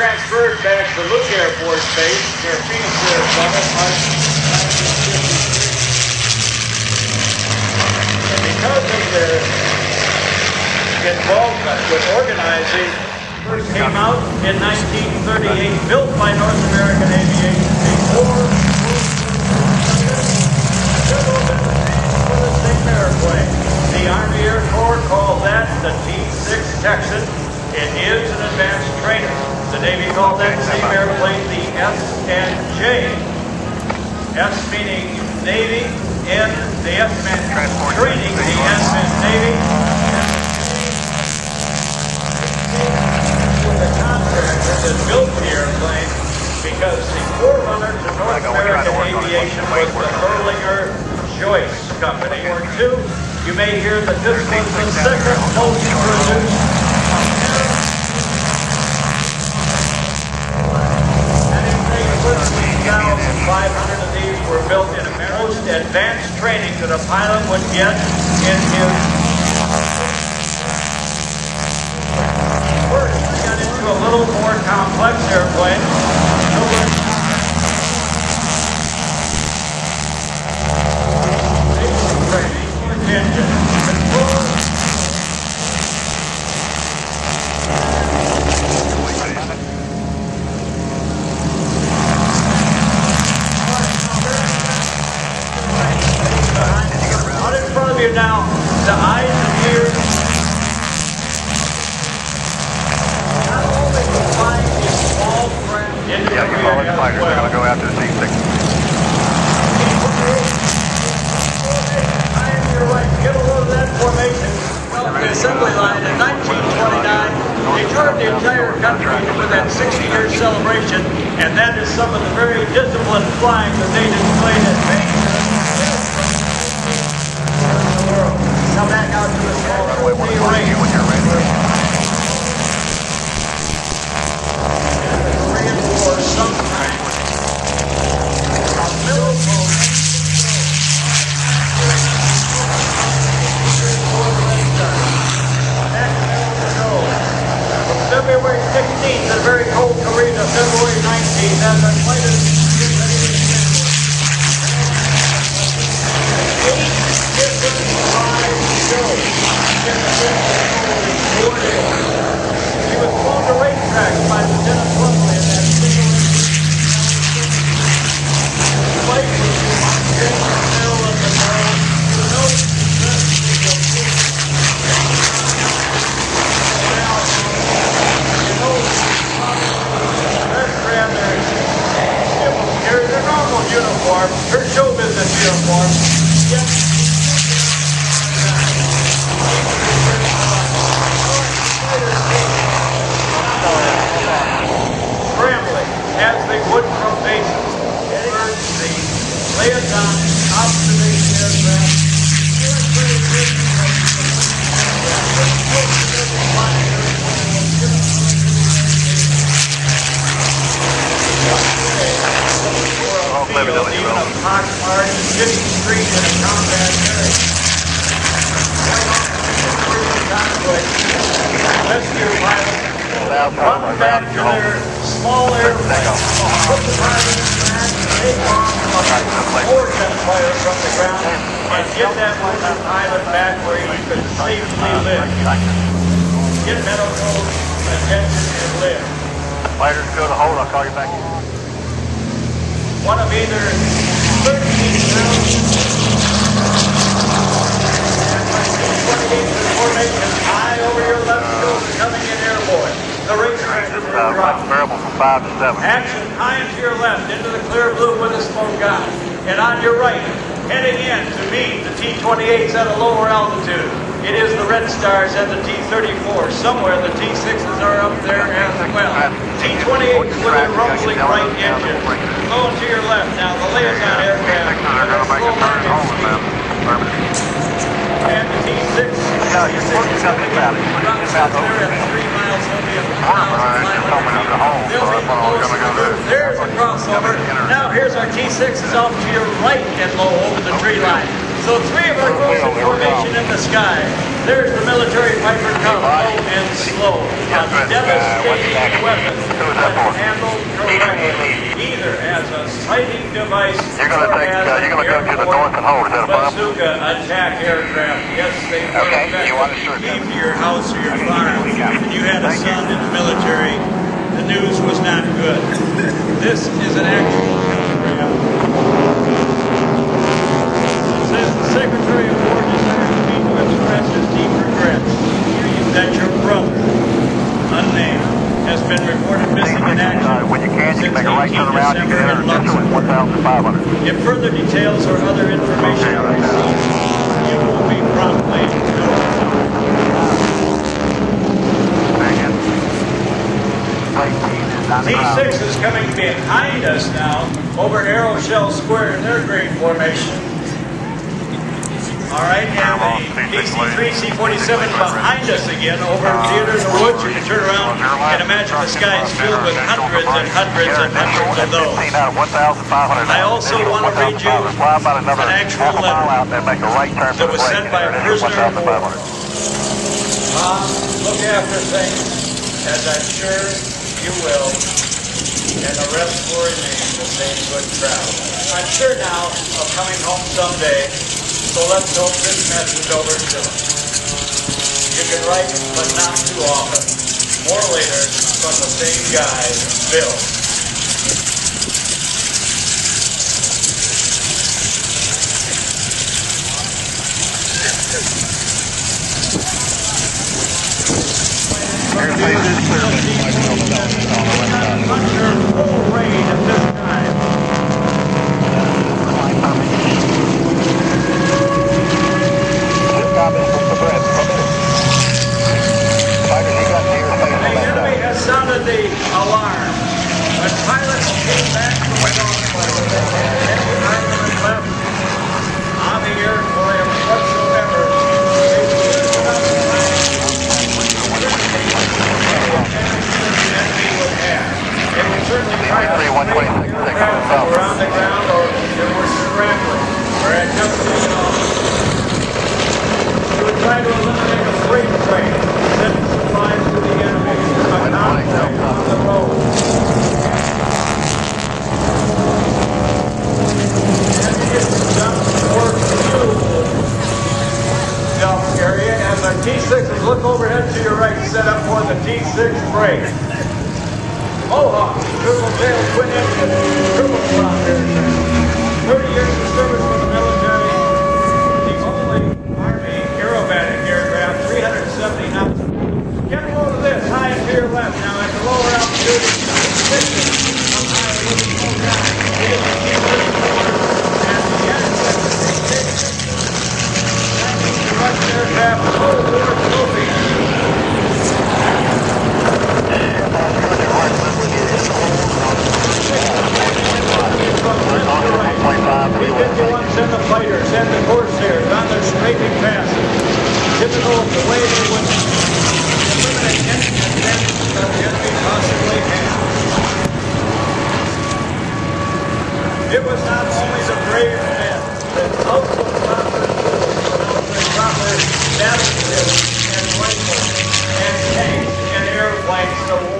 Transferred back to Luke Air Force Base near Phoenix, Arizona, March 1953. And because of their involvement with organizing, first came out in 1938, built by North American Aviation before airplane. The Army Air Corps called that the T-6 Texan. It is an advanced trainer. The Navy called that same airplane the S and J. S meaning Navy, N, the S meant training, the N meant Navy. The contractor that built the airplane because the forerunner to North American aviation was the Erlinger Joyce Company. Or two, you may hear that this was the second most produced Five hundred of these were built in a most advanced training that a pilot would get in his First, we got into a little more complex airplane. Basic training, engine, control, Out in front of you now, the eyes and ears. Not only to find these small craft into Yeah, the you're rear calling as fighters. They're well. going to go after the C-6. Iron to your right, get a load of that formation. The assembly line in 1929, they toured the entire country with that 60-year celebration, and that is some of the very disciplined flying that they displayed at world. Come back out to the small Runway 1 Korea you range. when you're ready. the Korean War sometime. A military From February 16th to the very cold Korea to February 19th, the. He was flown to racetracks by Lieutenant Plumley in that single flight was in the middle of the night. The nose their normal uniform, her show business uniform. Yet, scrambling as they would from bases. Towards the liaison observation aircraft. That one back where he could safely live. Get medical attention and live. Fighters go to hold. I'll call you back. One of either 13,000 and my T-28 formation high over your left shoulder coming in airborne. The racer is Uh, dropping. variable from 5 to 7. Action high and to your left into the clear blue with a smoke gun. And on your right, heading in to meet the T-28s at a lower altitude. It is the Red Stars and the T-34. Somewhere the T-6s are up there as well. T-28s with a rumbling right engine. Going to your left now, the liaison aircraft. They're going to make a turn home. And the T-6 Yeah, you're supposed to come in about it. You drops come out out over to so that's what I'm gonna go do. There's a crossover. Now here's our T6s off to your right and low over the tree line. So three of our groups in formation in the sky. There's the military Piper Cub, low and slow. A devastating weapon Who is that for? when handled correctly, either as a sighting device You're gonna or take, as uh, you're gonna go to the north and hold. Is that a bazooka attack aircraft. Yes, they were Okay, you want effective. sure. came to your house or your farm and you had a son in the military, the news was not good. This is an actual telegram. It says the Secretary of War desires me to express his deep regret that your brother, unnamed, has been reported missing in action Uh, when you can, you since can make a right 18 turn around, you can enter in the district Luxembourg. with 1,500. If further details or other information are received, you will be promptly notified. T6 is coming behind us now over Aeroshell Square in their great formation. All right, and the DC-3, C-47 behind us again over Theater in the Woods. You can turn around and imagine the sky is filled with hundreds and hundreds and hundreds of those. I also want to read you an actual letter that was sent by a prisoner of war. Tom, look after things, as I'm sure you will, and the rest will remain the same good travel. I'm sure now of coming home someday, so let's hope this message over to him. You can write, but not too often. More later from the same guy, Bill. Under full rain at this time. The enemy has sounded the alarm. When pilots came back from the dogfight, every island left on the airplane whatsoever, they stood up and we would have. They would certainly try to Three, one save twenty-six, the six, aircraft that south. were on the ground or that were scrambling or had just taken off. We would try to eliminate a freight train, sending supplies to the enemy, a convoy on the road. And it's just for fuel dump area, and the T6s look overhead to your right, set up for the T6 break. Mohawk, triple tail twin engine, triple prop aircraft. 30 years of service for the military. The only Army aerobatic aircraft, 370 knots. Get a load of this, high and to your left. Now at the lower altitude, distance from high a little slow down. It is the T-34 and the N-76. Russian aircraft, Cold War trophy. P-51s and the fighters and the Corsairs on their scraping passes. Typical of the way they would eliminate any advantage that the enemy possibly had. It was not only the brave men that also proper tools with proper battleships and rifles and tanks and airplanes to